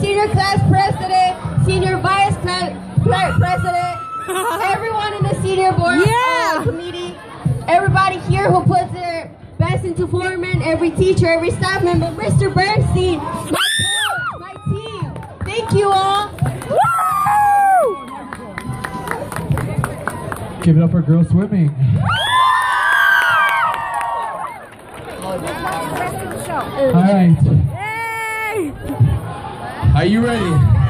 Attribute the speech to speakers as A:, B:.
A: senior class president, senior vice class cla- president, everyone in the senior board
B: Yeah.
A: uh, committee, everybody here who puts their best into Foreman, every teacher, every staff member, Mr. Bernstein, my coach, my team. Thank you all.
C: Give it up for girls swimming. All right. Are you ready?